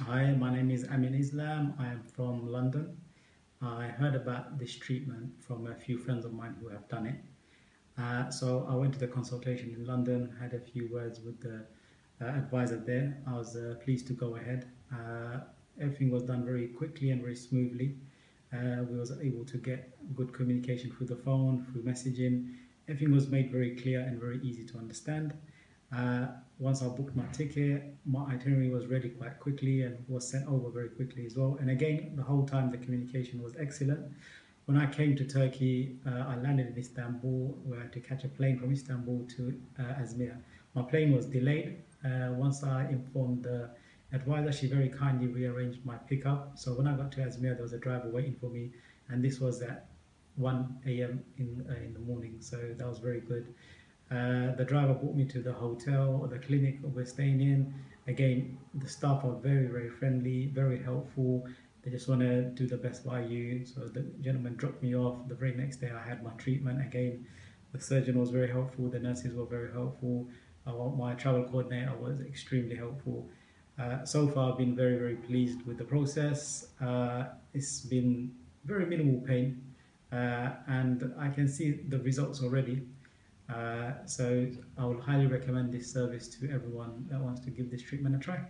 Hi, my name is Amin Islam. I am from London. I heard about this treatment from a few friends of mine who have done it. Uh, so I went to the consultation in London, had a few words with the uh, advisor there. I was uh, pleased to go ahead. Uh, everything was done very quickly and very smoothly. Uh, we was able to get good communication through the phone, through messaging. Everything was made very clear and very easy to understand. Uh, once I booked my ticket, my itinerary was ready quite quickly and was sent over very quickly as well. And again, the whole time the communication was excellent. When I came to Turkey, uh, I landed in Istanbul, where I had to catch a plane from Istanbul to uh. My plane was delayed. Uh, once I informed the advisor, she very kindly rearranged my pickup. So when I got to Izmir, there was a driver waiting for me, and this was at 1 a.m. in uh, in the morning. So that was very good. Uh, the driver brought me to the hotel or the clinic we're staying in. Again, the staff are very, very friendly, very helpful. They just want to do the best by you. So the gentleman dropped me off. The very next day, I had my treatment. Again, the surgeon was very helpful. The nurses were very helpful. My travel coordinator was extremely helpful. Uh, so far, I've been very, very pleased with the process. Uh, it's been very minimal pain, uh, and I can see the results already. Uh, so I would highly recommend this service to everyone that wants to give this treatment a try.